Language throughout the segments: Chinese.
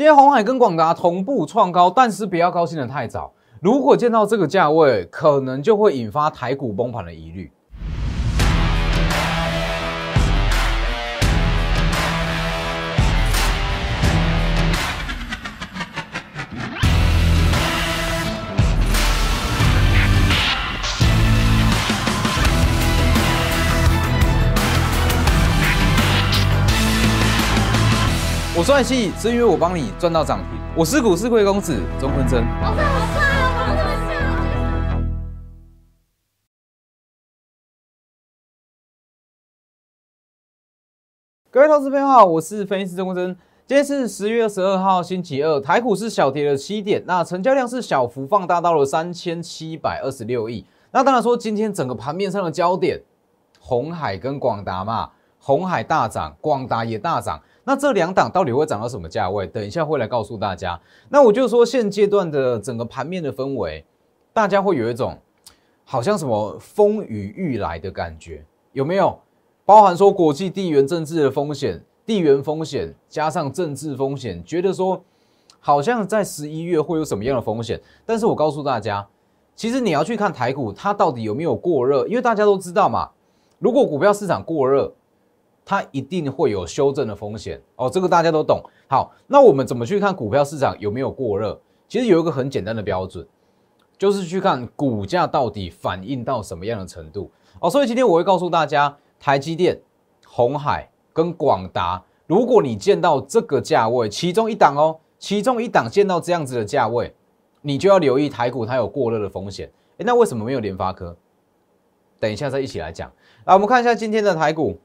今天红海跟广达同步创高，但是不要高兴的太早。如果见到这个价位，可能就会引发台股崩盘的疑虑。我赚气是因为我帮你赚到涨停。我是股市贵公子钟坤真。好帅，好帅哦，跑那么像。各位投资朋友好，我是分析师钟坤真。今天是十月二十二号，星期二，台股是小跌了七点，那成交量是小幅放大到了三千七百二十六亿。那当然说，今天整个盘面上的焦点，红海跟广达嘛，红海大涨，广达也大涨。那这两档到底会涨到什么价位？等一下会来告诉大家。那我就说现阶段的整个盘面的氛围，大家会有一种好像什么风雨欲来的感觉，有没有？包含说国际地缘政治的风险、地缘风险加上政治风险，觉得说好像在十一月会有什么样的风险？但是我告诉大家，其实你要去看台股，它到底有没有过热？因为大家都知道嘛，如果股票市场过热，它一定会有修正的风险哦，这个大家都懂。好，那我们怎么去看股票市场有没有过热？其实有一个很简单的标准，就是去看股价到底反映到什么样的程度哦。所以今天我会告诉大家，台积电、红海跟广达，如果你见到这个价位，其中一档哦，其中一档见到这样子的价位，你就要留意台股它有过热的风险。诶，那为什么没有联发科？等一下再一起来讲。来，我们看一下今天的台股。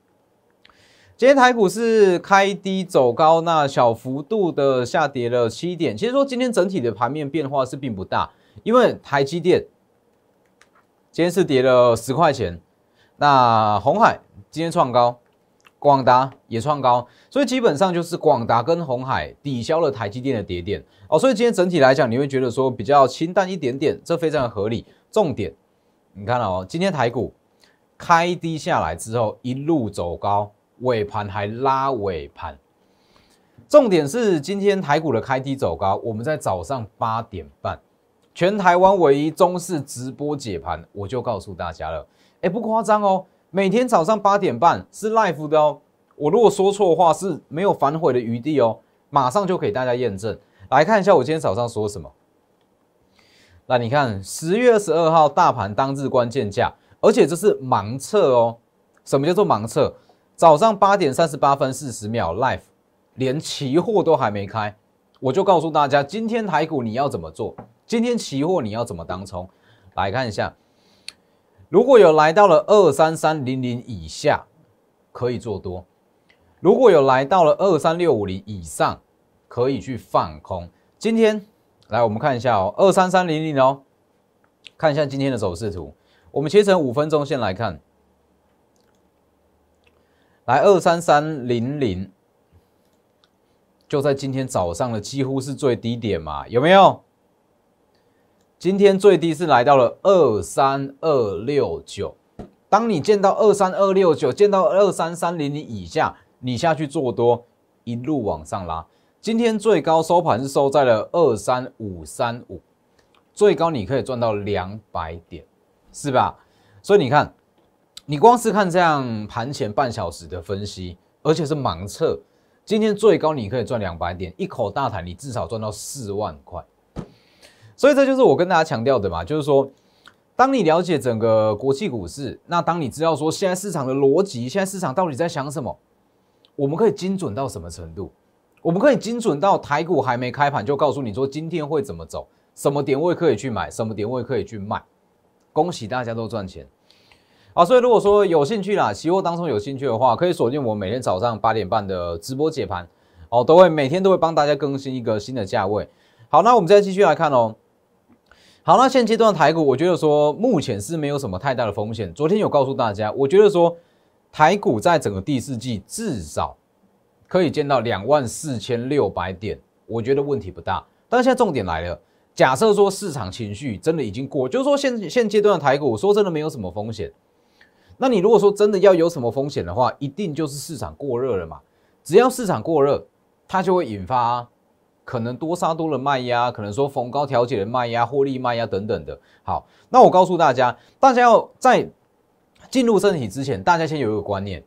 今天台股是开低走高，那小幅度的下跌了七点。其实说今天整体的盘面变化是并不大，因为台积电今天是跌了十块钱，那红海今天创高，广达也创高，所以基本上就是广达跟红海抵消了台积电的跌点哦。所以今天整体来讲，你会觉得说比较清淡一点点，这非常的合理。重点，你看哦，今天台股开低下来之后一路走高。尾盘还拉尾盘，重点是今天台股的开低走高。我们在早上八点半，全台湾唯一中式直播解盘，我就告诉大家了。哎，不夸张哦，每天早上八点半是 live 的哦。我如果说错话是没有反悔的余地哦，马上就给大家验证。来看一下我今天早上说什么。那你看十月二十二号大盘当日关键价，而且这是盲测哦。什么叫做盲测？早上八点三十八分四十秒，live，连期货都还没开，我就告诉大家，今天台股你要怎么做？今天期货你要怎么当冲？来看一下，如果有来到了二三三零零以下，可以做多；如果有来到了二三六五零以上，可以去放空。今天来我们看一下哦，二三三零零哦，看一下今天的走势图，我们切成五分钟线来看。来二三三零零，就在今天早上的几乎是最低点嘛？有没有？今天最低是来到了二三二六九。当你见到二三二六九，见到二三三零零以下，你下去做多，一路往上拉。今天最高收盘是收在了二三五三五，最高你可以赚到两百点，是吧？所以你看。你光是看这样盘前半小时的分析，而且是盲测，今天最高你可以赚两百点，一口大台你至少赚到四万块。所以这就是我跟大家强调的嘛，就是说，当你了解整个国际股市，那当你知道说现在市场的逻辑，现在市场到底在想什么，我们可以精准到什么程度？我们可以精准到台股还没开盘就告诉你说今天会怎么走，什么点位可以去买，什么点位可以去卖。恭喜大家都赚钱。好，所以如果说有兴趣啦，期货当中有兴趣的话，可以锁定我每天早上八点半的直播解盘，哦，都会每天都会帮大家更新一个新的价位。好，那我们再继续来看哦。好，那现阶段的台股，我觉得说目前是没有什么太大的风险。昨天有告诉大家，我觉得说台股在整个第四季至少可以见到两万四千六百点，我觉得问题不大。但是现在重点来了，假设说市场情绪真的已经过，就是说现现阶段的台股，说真的没有什么风险。那你如果说真的要有什么风险的话，一定就是市场过热了嘛。只要市场过热，它就会引发可能多杀多的卖压，可能说逢高调节的卖压、获利卖压等等的。好，那我告诉大家，大家要在进入正题之前，大家先有一个观念：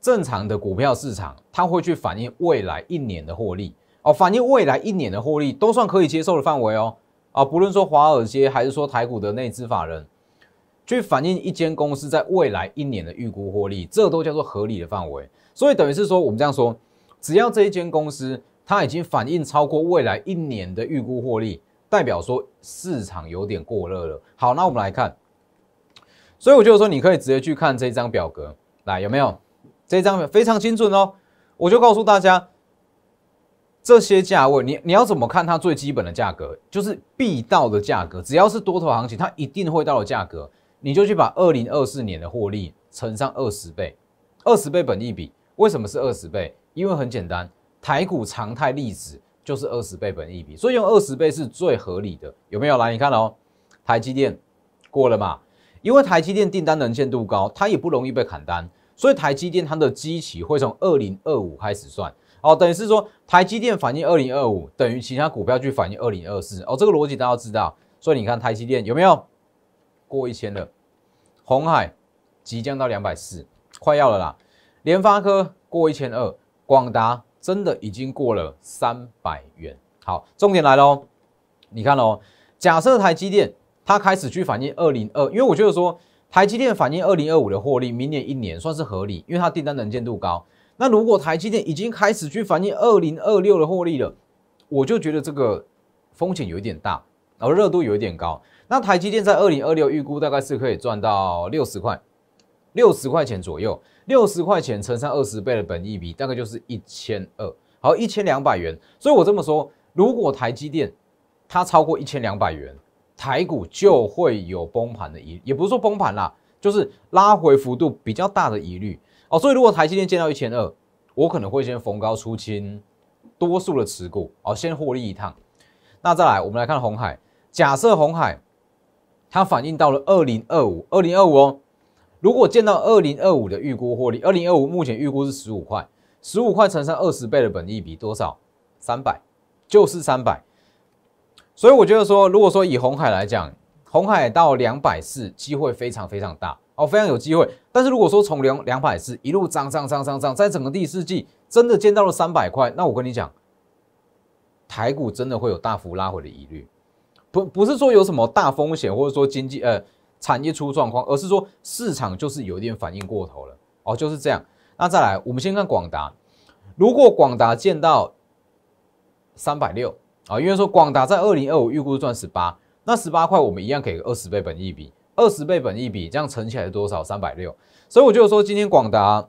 正常的股票市场，它会去反映未来一年的获利哦，反映未来一年的获利都算可以接受的范围哦。啊，不论说华尔街还是说台股的内资法人，去反映一间公司在未来一年的预估获利，这都叫做合理的范围。所以等于是说，我们这样说，只要这一间公司它已经反映超过未来一年的预估获利，代表说市场有点过热了。好，那我们来看，所以我就说，你可以直接去看这张表格，来有没有？这张非常精准哦。我就告诉大家。这些价位，你你要怎么看它最基本的价格，就是必到的价格。只要是多头行情，它一定会到的价格，你就去把二零二四年的获利乘上二十倍，二十倍本益比。为什么是二十倍？因为很简单，台股常态例子就是二十倍本益比，所以用二十倍是最合理的。有没有来？你看哦，台积电过了嘛？因为台积电订单能见度高，它也不容易被砍单，所以台积电它的基期会从二零二五开始算。哦，等于是说台积电反映二零二五，等于其他股票去反映二零二四。哦，这个逻辑大家要知道。所以你看台积电有没有过一千了？红海即将到两百四，快要了啦。联发科过一千二，广达真的已经过了三百元。好，重点来喽，你看喽，假设台积电它开始去反映二零二，因为我觉得说台积电反映二零二五的获利，明年一年算是合理，因为它订单能见度高。那如果台积电已经开始去反映二零二六的获利了，我就觉得这个风险有一点大，然后热度有一点高。那台积电在二零二六预估大概是可以赚到六十块，六十块钱左右，六十块钱乘上二十倍的本益比，大概就是一千二，好一千两百元。所以我这么说，如果台积电它超过一千两百元，台股就会有崩盘的疑，也不是说崩盘啦，就是拉回幅度比较大的疑虑。哦，所以如果台积电见到一千二，我可能会先逢高出清多数的持股，哦，先获利一趟。那再来，我们来看红海。假设红海它反映到了二零二五，二零二五哦，如果见到二零二五的预估获利，二零二五目前预估是十五块，十五块乘上二十倍的本益比多少？三百，就是三百。所以我觉得说，如果说以红海来讲，红海到两百四机会非常非常大。哦，非常有机会。但是如果说从两两百四一路涨涨涨涨涨，在整个第四季真的见到了三百块，那我跟你讲，台股真的会有大幅拉回的疑虑。不不是说有什么大风险，或者说经济呃产业出状况，而是说市场就是有点反应过头了。哦，就是这样。那再来，我们先看广达。如果广达见到三百六啊，因为说广达在二零二五预估赚十八，那十八块我们一样给个二十倍本益比。二十倍本一比，这样乘起来是多少？三百六。所以我就说，今天广达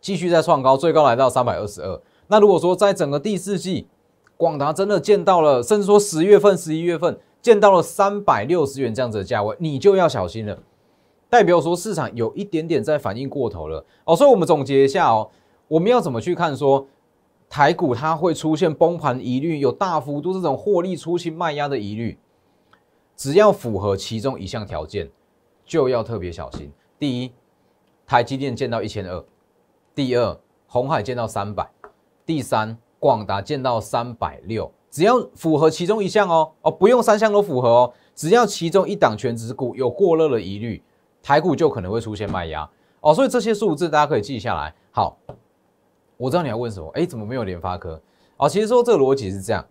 继续在创高，最高来到三百二十二。那如果说在整个第四季，广达真的见到了，甚至说十月份、十一月份见到了三百六十元这样子的价位，你就要小心了，代表说市场有一点点在反应过头了哦。所以我们总结一下哦，我们要怎么去看说台股它会出现崩盘疑虑，有大幅度这种获利出清卖压的疑虑？只要符合其中一项条件，就要特别小心。第一，台积电见到一千二；第二，红海见到三百；第三，广达见到三百六。只要符合其中一项哦，哦，不用三项都符合哦，只要其中一档全值股有过热的疑虑，台股就可能会出现卖压哦。所以这些数字大家可以记下来。好，我知道你要问什么，哎，怎么没有联发科？哦，其实说这个逻辑是这样，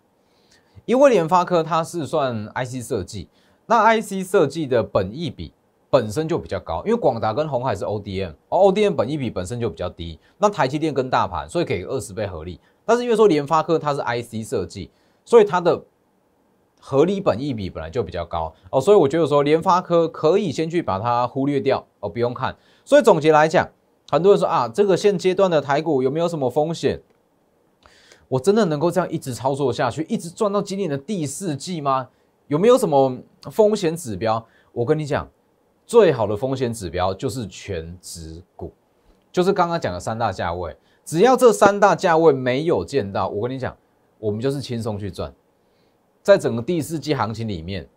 因为联发科它是算 IC 设计。那 IC 设计的本益比本身就比较高，因为广达跟红海是 ODM，而 ODM 本益比本身就比较低。那台积电跟大盘，所以给二十倍合理。但是因为说联发科它是 IC 设计，所以它的合理本益比本来就比较高哦，所以我觉得说联发科可以先去把它忽略掉哦，不用看。所以总结来讲，很多人说啊，这个现阶段的台股有没有什么风险？我真的能够这样一直操作下去，一直赚到今年的第四季吗？有没有什么风险指标？我跟你讲，最好的风险指标就是全值股，就是刚刚讲的三大价位。只要这三大价位没有见到，我跟你讲，我们就是轻松去赚。在整个第四季行情里面，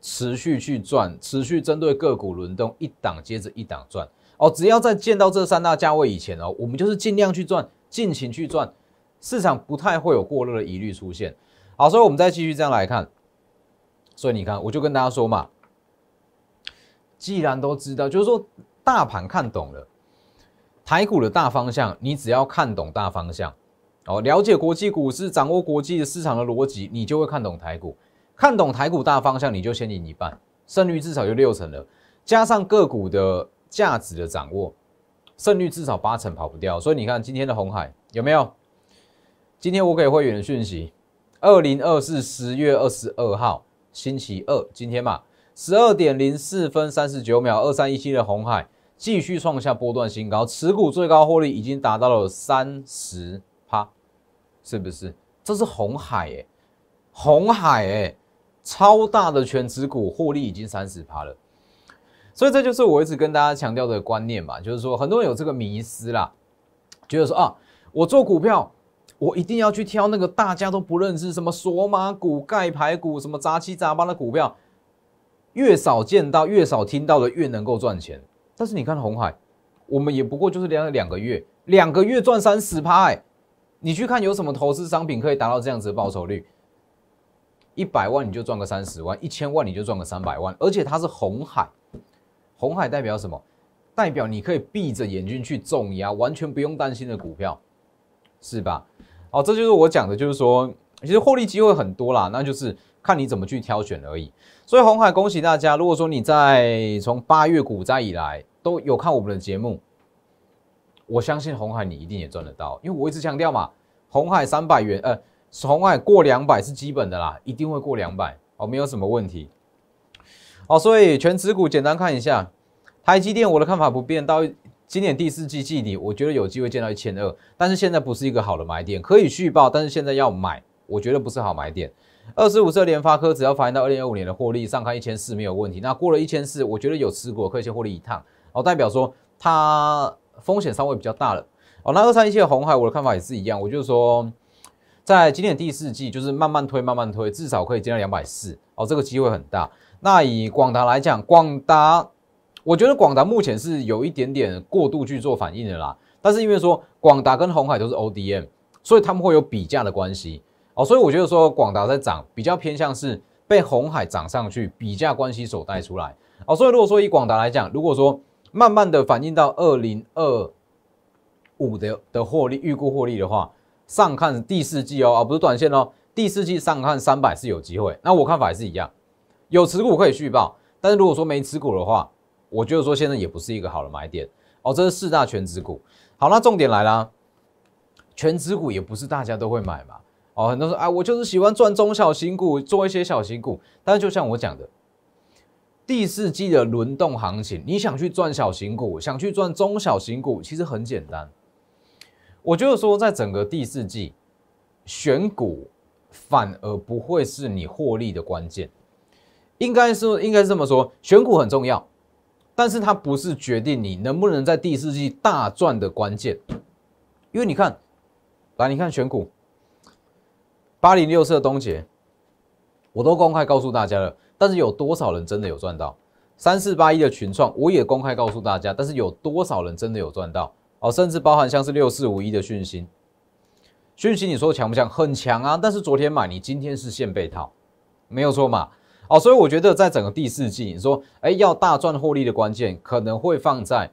持续去赚，持续针对个股轮动，一档接着一档赚。哦，只要在见到这三大价位以前哦，我们就是尽量去赚，尽情去赚。市场不太会有过热的疑虑出现。好，所以我们再继续这样来看。所以你看，我就跟大家说嘛，既然都知道，就是说大盘看懂了，台股的大方向，你只要看懂大方向，哦，了解国际股市，掌握国际的市场的逻辑，你就会看懂台股。看懂台股大方向，你就先赢一半，胜率至少就六成了。加上个股的价值的掌握，胜率至少八成跑不掉。所以你看今天的红海有没有？今天我给会员的讯息，二零二四十月二十二号星期二，今天嘛，十二点零四分三十九秒，二三一七的红海继续创下波段新高，持股最高获利已经达到了三十趴，是不是？这是红海诶，红海诶，超大的全持股获利已经三十趴了。所以这就是我一直跟大家强调的观念嘛，就是说很多人有这个迷思啦，觉得说啊，我做股票，我一定要去挑那个大家都不认识，什么索马股、盖牌股、什么杂七杂八的股票，越少见到、越少听到的越能够赚钱。但是你看红海，我们也不过就是两两个月，两个月赚三十趴，你去看有什么投资商品可以达到这样子的报酬率？一百万你就赚个三十万，一千万你就赚个三百万，而且它是红海。红海代表什么？代表你可以闭着眼睛去重压，完全不用担心的股票，是吧？哦，这就是我讲的，就是说，其实获利机会很多啦，那就是看你怎么去挑选而已。所以红海，恭喜大家！如果说你在从八月股灾以来都有看我们的节目，我相信红海你一定也赚得到，因为我一直强调嘛，红海三百元，呃，红海过两百是基本的啦，一定会过两百，哦，没有什么问题。好，所以全持股简单看一下，台积电我的看法不变，到今年第四季季底，我觉得有机会见到一千二，但是现在不是一个好的买点，可以续报，但是现在要买，我觉得不是好买点。二十五色联发科只要反映到二零二五年的获利，上看一千四没有问题。那过了一千四，我觉得有持股可以先获利一趟，哦，代表说它风险稍微比较大了。哦，那二三一七的红海，我的看法也是一样，我就是说，在今年第四季就是慢慢推，慢慢推，至少可以见到两百四，哦，这个机会很大。那以广达来讲，广达，我觉得广达目前是有一点点过度去做反应的啦。但是因为说广达跟红海都是 ODM，所以他们会有比价的关系哦。所以我觉得说广达在涨，比较偏向是被红海涨上去，比价关系所带出来哦。所以如果说以广达来讲，如果说慢慢的反映到二零二五的的获利预估获利的话，上看第四季哦，而不是短线哦，第四季上看三百是有机会。那我看法还是一样。有持股可以续报，但是如果说没持股的话，我觉得说现在也不是一个好的买点哦。这是四大全值股，好，那重点来啦，全值股也不是大家都会买嘛。哦，很多人说啊，我就是喜欢赚中小型股，做一些小型股。但是就像我讲的，第四季的轮动行情，你想去赚小型股，想去赚中小型股，其实很简单。我就是说，在整个第四季选股，反而不会是你获利的关键。应该是应该是这么说，选股很重要，但是它不是决定你能不能在第四季大赚的关键。因为你看，来你看选股，八零六四的东杰，我都公开告诉大家了，但是有多少人真的有赚到？三四八一的群创，我也公开告诉大家，但是有多少人真的有赚到？哦，甚至包含像是六四五一的讯息，讯息你说强不强？很强啊！但是昨天买，你今天是现被套，没有错嘛？哦，所以我觉得在整个第四季，你说，哎，要大赚获利的关键可能会放在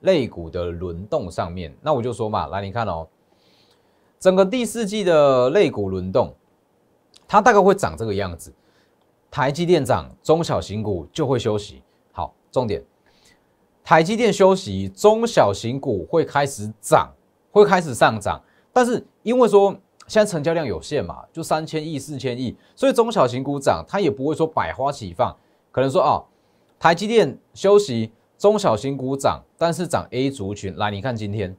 类股的轮动上面。那我就说嘛，来，你看哦，整个第四季的类股轮动，它大概会长这个样子：台积电涨，中小型股就会休息。好，重点，台积电休息，中小型股会开始涨，会开始上涨。但是因为说，现在成交量有限嘛，就三千亿、四千亿，所以中小型股涨，它也不会说百花齐放，可能说哦，台积电休息，中小型股涨，但是涨 A 族群。来，你看今天，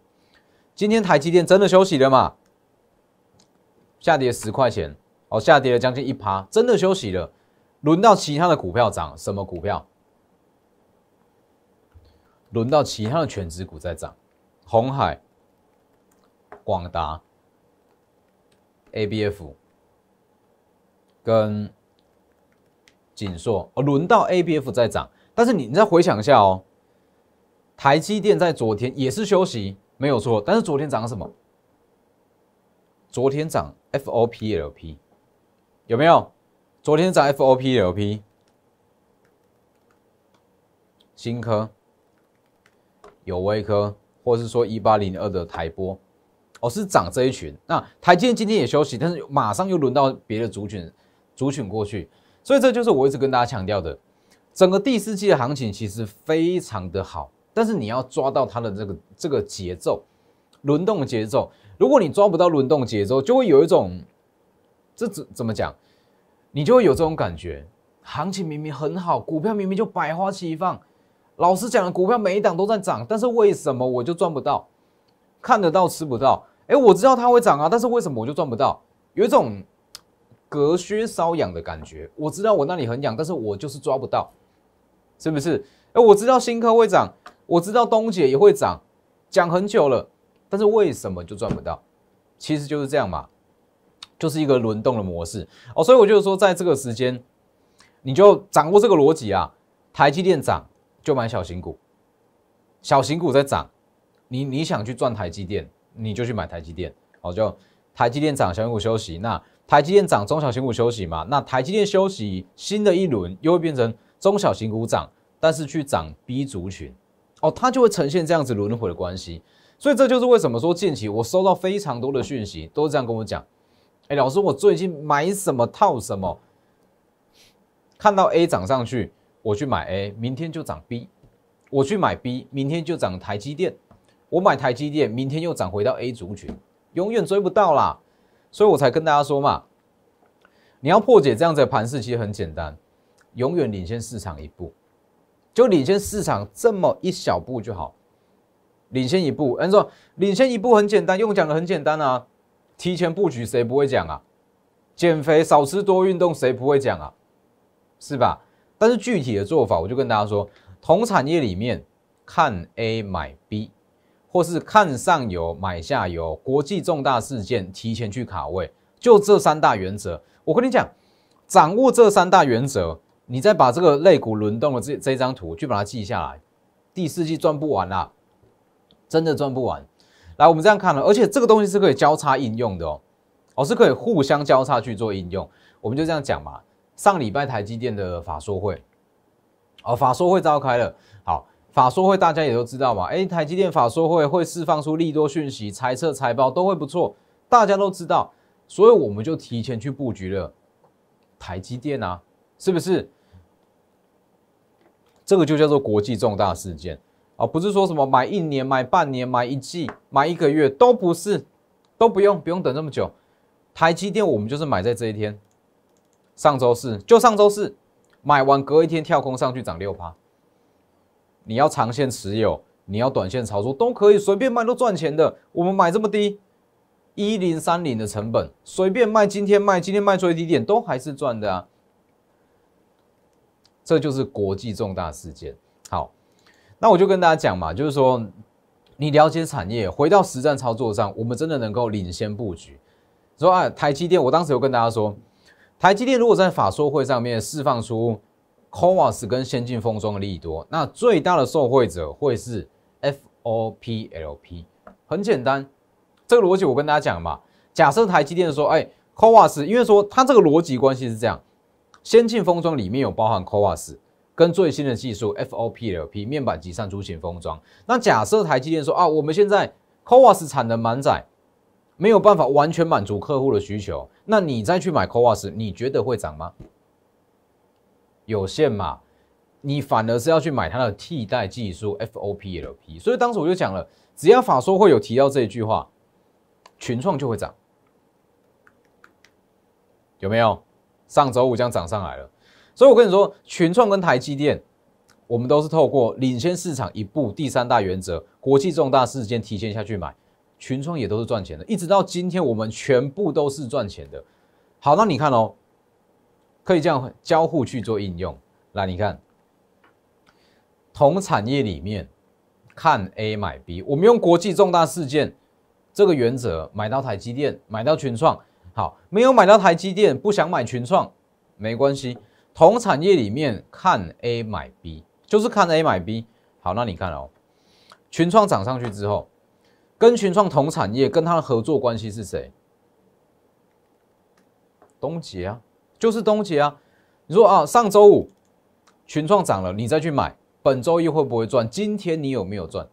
今天台积电真的休息了嘛？下跌十块钱，哦，下跌了将近一趴，真的休息了。轮到其他的股票涨，什么股票？轮到其他的全值股在涨，红海、广达。A B F 跟锦硕哦，轮到 A B F 在涨，但是你你再回想一下哦，台积电在昨天也是休息，没有错，但是昨天涨什么？昨天涨 FOPLP 有没有？昨天涨 FOPLP，新科、友威科，或是说一八零二的台波，哦是涨这一群。那台积今天也休息，但是马上又轮到别的族群族群过去，所以这就是我一直跟大家强调的，整个第四季的行情其实非常的好，但是你要抓到它的这个这个节奏，轮动的节奏。如果你抓不到轮动节奏，就会有一种这怎怎么讲？你就会有这种感觉，行情明明很好，股票明明就百花齐放，老师讲的股票每一档都在涨，但是为什么我就赚不到？看得到吃不到？哎，我知道它会涨啊，但是为什么我就赚不到？有一种隔靴搔痒的感觉。我知道我那里很痒，但是我就是抓不到，是不是？哎，我知道新科会涨，我知道东姐也会涨，讲很久了，但是为什么就赚不到？其实就是这样嘛。就是一个轮动的模式哦，所以我就是说，在这个时间，你就掌握这个逻辑啊。台积电涨就买小型股，小型股在涨，你你想去赚台积电，你就去买台积电哦。就台积电涨，小型股休息。那台积电涨，中小型股休息嘛？那台积电休息，新的一轮又会变成中小型股涨，但是去涨 B 族群哦，它就会呈现这样子轮回的关系。所以这就是为什么说近期我收到非常多的讯息，都是这样跟我讲。哎，老师，我最近买什么套什么？看到 A 涨上去，我去买 A，明天就涨 B；我去买 B，明天就涨台积电。我买台积电，明天又涨回到 A 族群，永远追不到啦。所以我才跟大家说嘛，你要破解这样子的盘势，其实很简单，永远领先市场一步，就领先市场这么一小步就好。领先一步，人说领先一步很简单，用讲的很简单啊。提前布局谁不会讲啊？减肥少吃多运动谁不会讲啊？是吧？但是具体的做法，我就跟大家说，同产业里面看 A 买 B，或是看上游买下游，国际重大事件提前去卡位，就这三大原则。我跟你讲，掌握这三大原则，你再把这个类股轮动的这这张图去把它记下来，第四季赚不完啦，真的赚不完。来，我们这样看了，而且这个东西是可以交叉应用的哦，哦，是可以互相交叉去做应用。我们就这样讲嘛。上礼拜台积电的法说会，哦，法说会召开了。好，法说会大家也都知道嘛。哎，台积电法说会会释放出利多讯息，猜测财报都会不错，大家都知道，所以我们就提前去布局了台积电啊，是不是？这个就叫做国际重大事件。啊，不是说什么买一年、买半年、买一季、买一个月都不是，都不用，不用等这么久。台积电我们就是买在这一天，上周四就上周四买完，隔一天跳空上去涨六趴。你要长线持有，你要短线操作都可以，随便卖都赚钱的。我们买这么低，一零三零的成本，随便卖，今天卖，今天卖最低点都还是赚的啊。这就是国际重大事件。那我就跟大家讲嘛，就是说，你了解产业，回到实战操作上，我们真的能够领先布局。说啊，台积电，我当时有跟大家说，台积电如果在法说会上面释放出 CoWAS 跟先进封装的利多，那最大的受惠者会是 FOPLP。很简单，这个逻辑我跟大家讲嘛。假设台积电说，哎，CoWAS，因为说它这个逻辑关系是这样，先进封装里面有包含 CoWAS。跟最新的技术 FOPLP 面板及散出型封装，那假设台积电说啊，我们现在 CoWAS 产能满载，没有办法完全满足客户的需求，那你再去买 CoWAS，你觉得会涨吗？有限嘛，你反而是要去买它的替代技术 FOPLP。所以当时我就讲了，只要法说会有提到这一句话，群创就会涨，有没有？上周五将涨上来了。所以我跟你说，群创跟台积电，我们都是透过领先市场一步，第三大原则，国际重大事件提前下去买，群创也都是赚钱的，一直到今天，我们全部都是赚钱的。好，那你看哦，可以这样交互去做应用。来，你看，同产业里面看 A 买 B，我们用国际重大事件这个原则买到台积电，买到群创。好，没有买到台积电，不想买群创，没关系。同产业里面看 A 买 B，就是看 A 买 B。好，那你看哦，群创涨上去之后，跟群创同产业跟它的合作关系是谁？东杰啊，就是东杰啊。你说啊，上周五群创涨了，你再去买，本周一会不会赚？今天你有没有赚？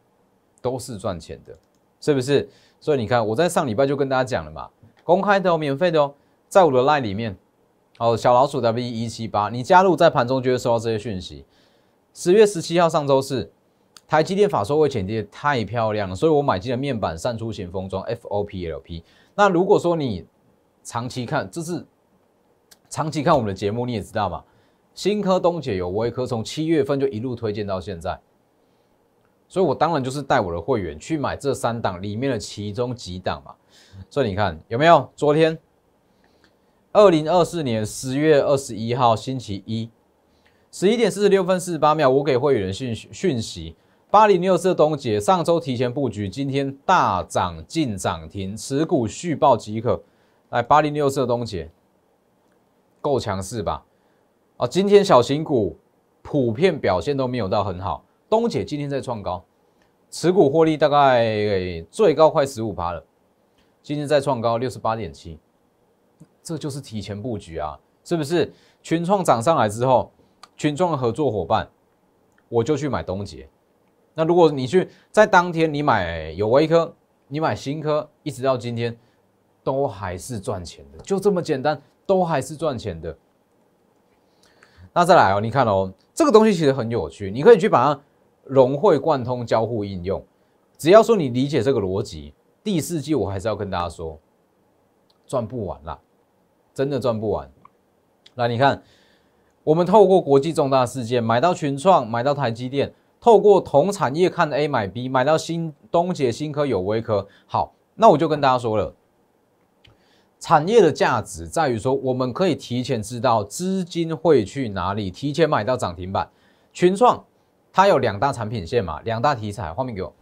都是赚钱的，是不是？所以你看，我在上礼拜就跟大家讲了嘛，公开的哦，免费的哦，在我的 line 里面，哦，小老鼠 W 一七八，你加入在盘中就会收到这些讯息。十月十七号上周四，台积电法说会前跌太漂亮了，所以我买进了面板散出型封装 FOPLP。那如果说你长期看，这是长期看我们的节目，你也知道嘛，新科、东姐有微科，从七月份就一路推荐到现在。所以我当然就是带我的会员去买这三档里面的其中几档嘛。所以你看有没有？昨天二零二四年十月二十一号星期一十一点四十六分四十八秒，我给会员讯讯息：八零六四东杰上周提前布局，今天大涨进涨停，持股续报即可。来，八零六四东杰够强势吧？啊，今天小型股普遍表现都没有到很好。东姐今天在创高，持股获利大概最高快十五趴了。今天在创高六十八点七，这就是提前布局啊，是不是？群创涨上来之后，群创的合作伙伴，我就去买东杰。那如果你去在当天你买有微科，你买新科，一直到今天都还是赚钱的，就这么简单，都还是赚钱的。那再来哦，你看哦，这个东西其实很有趣，你可以去把它。融会贯通、交互应用，只要说你理解这个逻辑，第四季我还是要跟大家说，赚不完啦，真的赚不完。来，你看，我们透过国际重大事件买到群创，买到台积电，透过同产业看 A 买 B，买到新东杰、新科、有微科。好，那我就跟大家说了，产业的价值在于说，我们可以提前知道资金会去哪里，提前买到涨停板，群创。它有两大产品线嘛，两大题材。画面给我，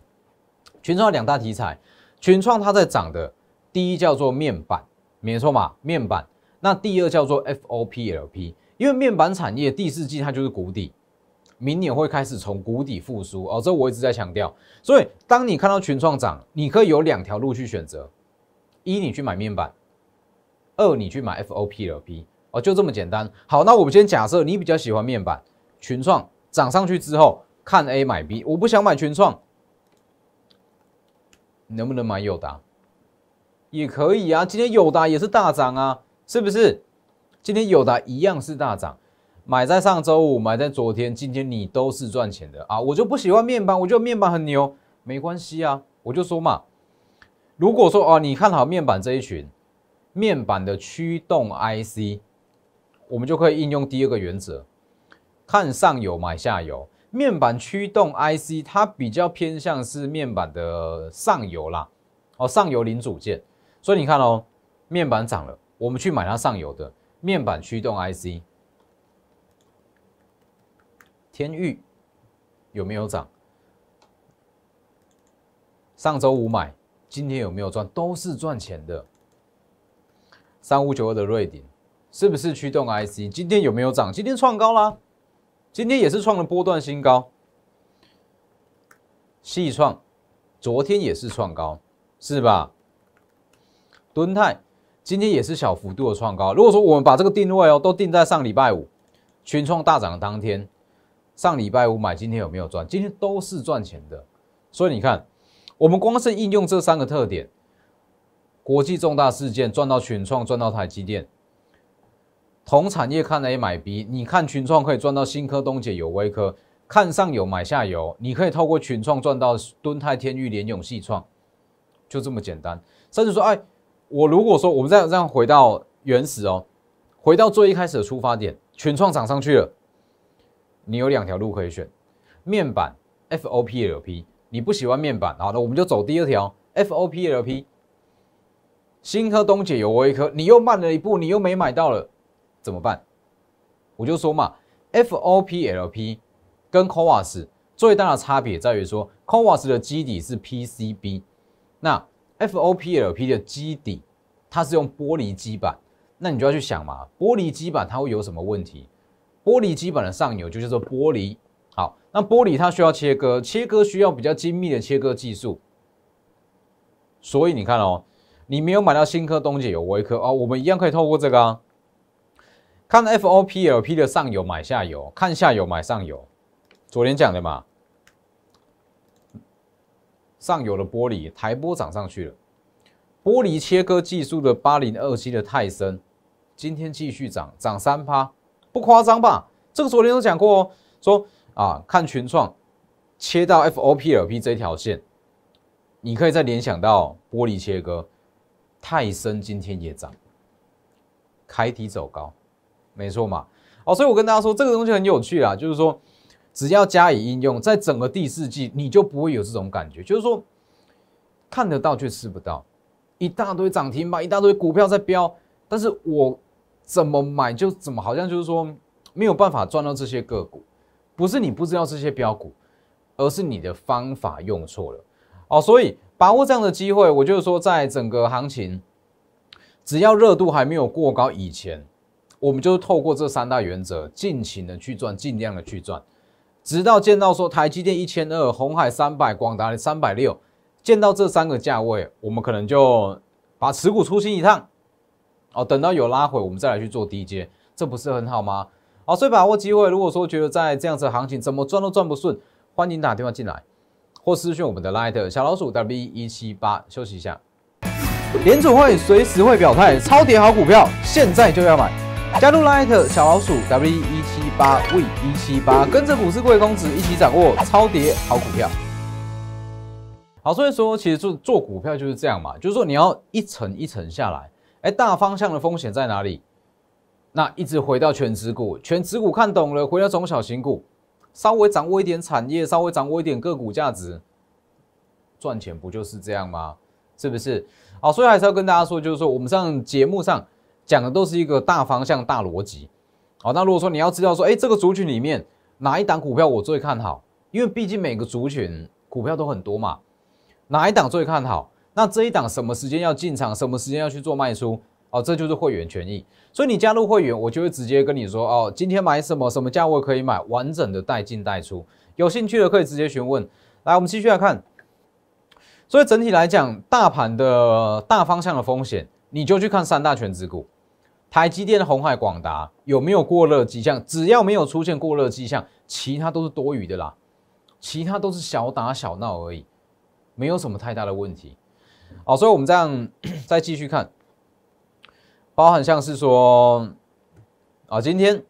群创两大题材，群创它在涨的，第一叫做面板，没错嘛，面板。那第二叫做 FOPLP，因为面板产业第四季它就是谷底，明年会开始从谷底复苏哦，这我一直在强调。所以当你看到群创涨，你可以有两条路去选择：一你去买面板，二你去买 FOPLP，哦，就这么简单。好，那我们先假设你比较喜欢面板，群创涨上去之后。看 A 买 B，我不想买群创，能不能买友达？也可以啊，今天友达也是大涨啊，是不是？今天友达一样是大涨，买在上周五，买在昨天，今天你都是赚钱的啊！我就不喜欢面板，我觉得面板很牛，没关系啊，我就说嘛，如果说哦，你看好面板这一群，面板的驱动 IC，我们就可以应用第二个原则，看上游买下游。面板驱动 IC，它比较偏向是面板的上游啦，哦，上游零组件。所以你看哦，面板涨了，我们去买它上游的面板驱动 IC。天域有没有涨？上周五买，今天有没有赚？都是赚钱的。三五九二的瑞鼎是不是驱动 IC？今天有没有涨？今天创高啦。今天也是创了波段新高，细创昨天也是创高，是吧？敦泰今天也是小幅度的创高。如果说我们把这个定位哦，都定在上礼拜五群创大涨的当天，上礼拜五买，今天有没有赚？今天都是赚钱的。所以你看，我们光是应用这三个特点，国际重大事件赚到群创，赚到台积电。同产业看 A 买 B，你看群创可以赚到新科、东姐、有微科，看上游买下游，你可以透过群创赚到敦泰、天域、联永、细创，就这么简单。甚至说，哎，我如果说我们再这样回到原始哦，回到最一开始的出发点，全创涨上去了，你有两条路可以选：面板 FOPLP，你不喜欢面板，好，那我们就走第二条 FOPLP。新科、东姐、有微科，你又慢了一步，你又没买到了。怎么办？我就说嘛，FOPLP 跟 CoWAS 最大的差别在于说，CoWAS 的基底是 PCB，那 FOPLP 的基底它是用玻璃基板，那你就要去想嘛，玻璃基板它会有什么问题？玻璃基板的上游就叫做玻璃，好，那玻璃它需要切割，切割需要比较精密的切割技术，所以你看哦，你没有买到新科东姐有微科哦，我们一样可以透过这个啊。看 FOPLP 的上游买下游，看下游买上游。昨天讲的嘛，上游的玻璃台波涨上去了，玻璃切割技术的八零二七的泰森，今天继续涨，涨三趴，不夸张吧？这个昨天都讲过哦，说啊，看群创切到 FOPLP 这条线，你可以再联想到玻璃切割，泰森今天也涨，开低走高，没错嘛？哦，所以我跟大家说，这个东西很有趣啊，就是说。只要加以应用，在整个第四季，你就不会有这种感觉，就是说看得到却吃不到，一大堆涨停板，一大堆股票在飙，但是我怎么买就怎么，好像就是说没有办法赚到这些个股，不是你不知道这些标股，而是你的方法用错了哦。所以把握这样的机会，我就是说，在整个行情，只要热度还没有过高以前，我们就透过这三大原则，尽情的去赚，尽量的去赚。直到见到说台积电一千二，红海三百，广达三百六，见到这三个价位，我们可能就把持股出清一趟，哦，等到有拉回，我们再来去做低阶，这不是很好吗？好，所以把握机会，如果说觉得在这样子的行情怎么赚都赚不顺，欢迎打电话进来，或私讯我们的 Light 小老鼠 W 一七八，休息一下，联储会随时会表态，超跌好股票，现在就要买。加入 Light 小老鼠 W 一七八 V 一七八，跟着股市贵公子一起掌握超跌好股票。好，所以说其实做做股票就是这样嘛，就是说你要一层一层下来，哎，大方向的风险在哪里？那一直回到全指股，全指股看懂了，回到中小型股，稍微掌握一点产业，稍微掌握一点个股价值，赚钱不就是这样吗？是不是？好，所以还是要跟大家说，就是说我们上节目上。讲的都是一个大方向、大逻辑，好，那如果说你要知道说，哎，这个族群里面哪一档股票我最看好，因为毕竟每个族群股票都很多嘛，哪一档最看好？那这一档什么时间要进场，什么时间要去做卖出？哦，这就是会员权益。所以你加入会员，我就会直接跟你说，哦，今天买什么，什么价位可以买，完整的带进带出。有兴趣的可以直接询问。来，我们继续来看。所以整体来讲，大盘的大方向的风险，你就去看三大全指股。台积电、红海、广达有没有过热迹象？只要没有出现过热迹象，其他都是多余的啦，其他都是小打小闹而已，没有什么太大的问题。好，所以我们这样 再继续看，包含像是说，啊，今天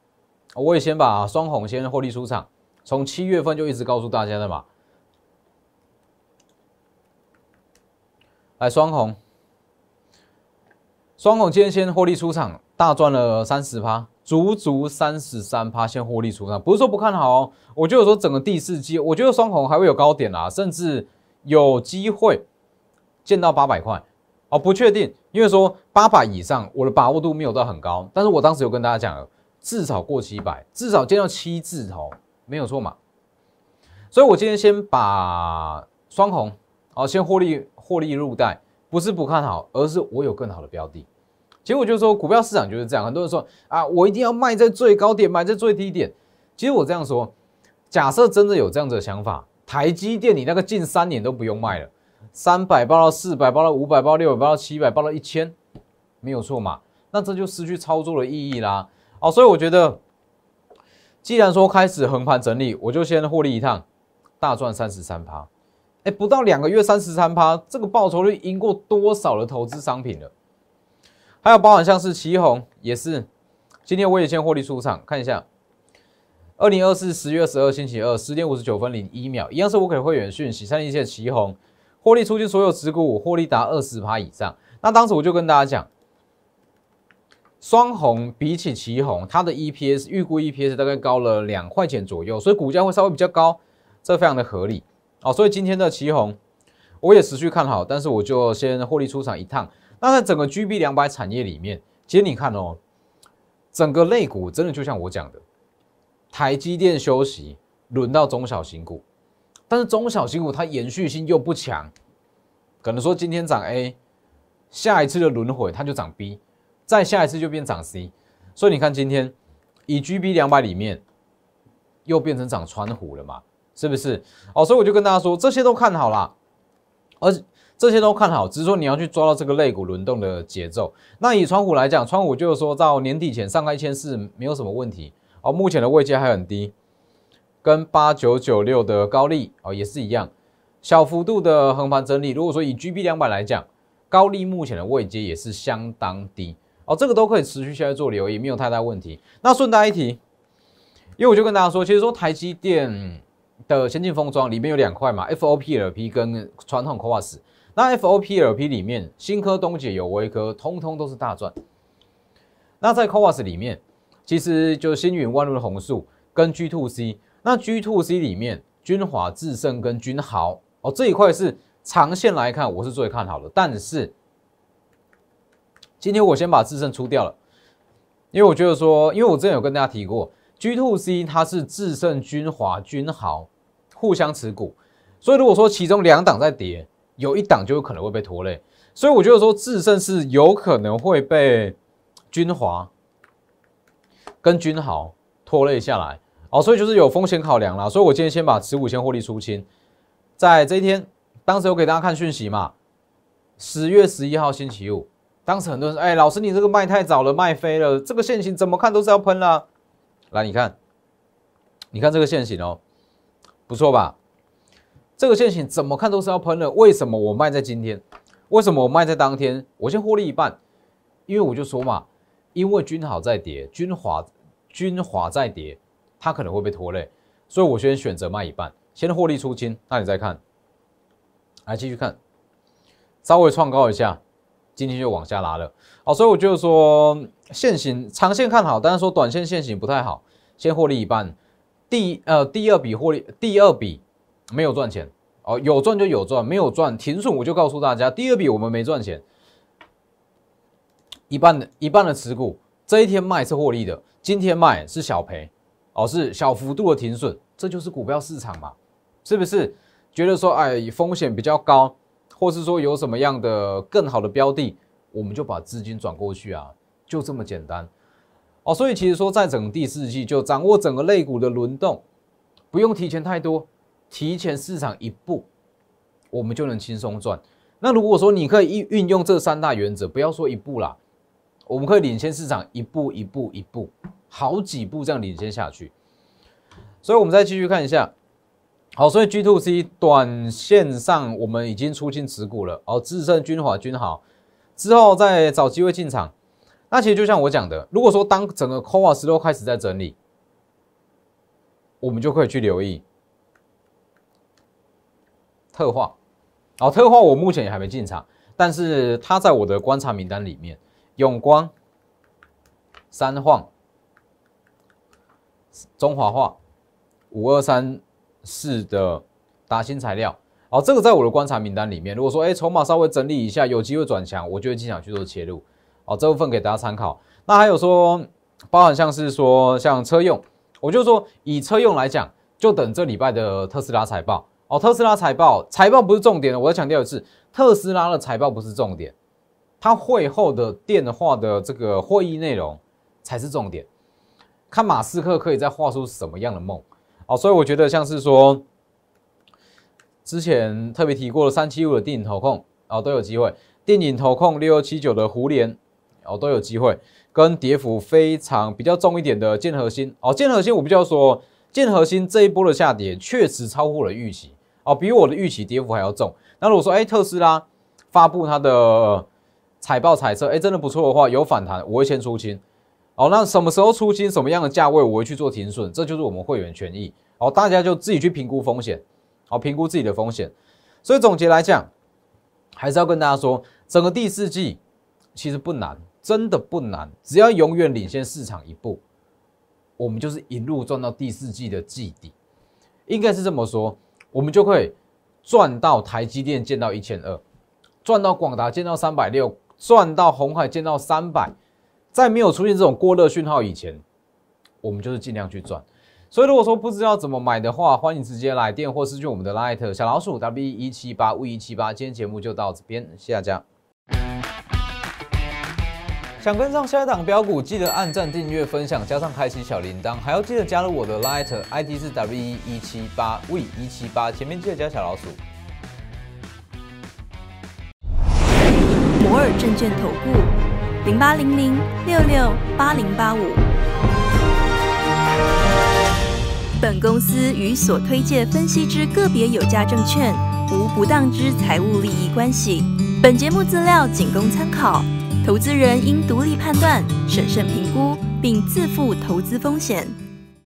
我也先把双红先获利出场，从七月份就一直告诉大家的嘛，来双红，双红今天先获利出场。大赚了三十趴，足足三十三趴，先获利出场。不是说不看好哦，我就说整个第四季，我觉得双红还会有高点啦，甚至有机会见到八百块哦，不确定，因为说八百以上，我的把握度没有到很高。但是我当时有跟大家讲，至少过七百，至少见到七字头，没有错嘛。所以我今天先把双红哦，先获利获利入袋，不是不看好，而是我有更好的标的。结果就是说，股票市场就是这样。很多人说啊，我一定要卖在最高点，买在最低点。其实我这样说，假设真的有这样子的想法，台积电你那个近三年都不用卖了，三百报到四百，报到五百，报六百，报到七百，报到一千，没有错嘛？那这就失去操作的意义啦。哦，所以我觉得，既然说开始横盘整理，我就先获利一趟，大赚三十三趴。哎，不到两个月三十三趴，这个报酬率赢过多少的投资商品了？还有包含像是旗红也是，今天我也先获利出场，看一下，二零二四十月十二星期二十点五十九分零一秒，一样是我给会员讯息，三一线旗红获利出去所有持股，获利达二十趴以上。那当时我就跟大家讲，双红比起旗红，它的 EPS 预估 EPS 大概高了两块钱左右，所以股价会稍微比较高，这非常的合理哦。所以今天的旗红我也持续看好，但是我就先获利出场一趟。那在整个 GB 两百产业里面，其实你看哦，整个类股真的就像我讲的，台积电休息，轮到中小型股，但是中小型股它延续性又不强，可能说今天涨 A，下一次的轮回它就涨 B，再下一次就变涨 C，所以你看今天以 GB 两百里面又变成涨川股了嘛，是不是？哦，所以我就跟大家说，这些都看好了，而这些都看好，只是说你要去抓到这个类股轮动的节奏。那以川股来讲，川股就是说到年底前上开一千四没有什么问题哦，目前的位阶还很低，跟八九九六的高利哦也是一样，小幅度的横盘整理。如果说以 GB 两百来讲，高利目前的位阶也是相当低哦，这个都可以持续下来做留意，没有太大问题。那顺带一提，因为我就跟大家说，其实说台积电的先进封装里面有两块嘛，FOPLP 跟传统 CoWoS。那 FOPLP 里面，新科、东杰、有微科，通通都是大赚。那在 CoWoS 里面，其实就星云、万路的红树跟 G Two C。那 G Two C 里面，君华、智胜跟君豪哦这一块是长线来看，我是最看好的。但是今天我先把智胜出掉了，因为我觉得说，因为我之前有跟大家提过，G Two C 它是智胜、君华、君豪互相持股，所以如果说其中两档在跌。有一档就有可能会被拖累，所以我觉得说智胜是有可能会被君华跟君豪拖累下来。哦，所以就是有风险考量啦。所以我今天先把持股先获利出清，在这一天，当时有给大家看讯息嘛，十月十一号星期五，当时很多人说，哎，老师你这个卖太早了，卖飞了，这个线型怎么看都是要喷啦。来，你看，你看这个线型哦，不错吧？这个线型怎么看都是要喷的，为什么我卖在今天？为什么我卖在当天？我先获利一半，因为我就说嘛，因为均好在跌，均华均华在跌，它可能会被拖累，所以我先选择卖一半，先获利出清。那你再看，来继续看，稍微创高一下，今天就往下拉了。好，所以我就说线型长线看好，但是说短线线型不太好，先获利一半。第呃第二笔获利，第二笔。没有赚钱哦，有赚就有赚，没有赚停损。我就告诉大家，第二笔我们没赚钱，一半的一半的持股，这一天卖是获利的，今天卖是小赔哦，是小幅度的停损，这就是股票市场嘛，是不是？觉得说哎风险比较高，或是说有什么样的更好的标的，我们就把资金转过去啊，就这么简单哦。所以其实说在整个第四季就掌握整个类股的轮动，不用提前太多。提前市场一步，我们就能轻松赚。那如果说你可以运运用这三大原则，不要说一步啦，我们可以领先市场一步一步一步，好几步这样领先下去。所以，我们再继续看一下。好，所以 G two C 短线上我们已经出清持股了。哦，智胜、君华、君豪之后再找机会进场。那其实就像我讲的，如果说当整个 c o a 石头开始在整理，我们就可以去留意。特化，哦，特化我目前也还没进场，但是它在我的观察名单里面。永光、三晃、中华化、五二三四的达新材料，哦，这个在我的观察名单里面。如果说哎筹码稍微整理一下，有机会转强，我就会进场去做切入。哦，这部分给大家参考。那还有说，包含像是说像车用，我就说以车用来讲，就等这礼拜的特斯拉财报。哦，特斯拉财报，财报不是重点的我要强调一次，特斯拉的财报不是重点，它会后的电话的这个会议内容才是重点。看马斯克可以再画出什么样的梦？哦，所以我觉得像是说，之前特别提过的三七五的电影投控，哦都有机会。电影投控六二七九的胡联，哦都有机会。跟跌幅非常比较重一点的建核心，哦建核心我比较说，建核心这一波的下跌确实超乎了预期。哦，比我的预期跌幅还要重。那如果说，哎，特斯拉发布它的财报财测，哎，真的不错的话，有反弹，我会先出清。哦，那什么时候出清，什么样的价位，我会去做停损，这就是我们会员权益。哦，大家就自己去评估风险，哦，评估自己的风险。所以总结来讲，还是要跟大家说，整个第四季其实不难，真的不难，只要永远领先市场一步，我们就是一路赚到第四季的季底，应该是这么说。我们就可以赚到台积电见到一千二，赚到广达见到三百六，赚到红海见到三百，在没有出现这种过热讯号以前，我们就是尽量去赚。所以如果说不知道怎么买的话，欢迎直接来电或私讯我们的 Light 小老鼠 W 一七八 V 一七八。今天节目就到这边，谢谢大家。想跟上下一档标股，记得按赞、订阅、分享，加上开启小铃铛，还要记得加入我的 Light ID 是 W 一七八 V 一七八，前面记得加小老鼠。摩尔证券投顾零八零零六六八零八五。本公司与所推介分析之个别有价证券无不当之财务利益关系。本节目资料仅供参考，投资人应独立判断、审慎评估，并自负投资风险。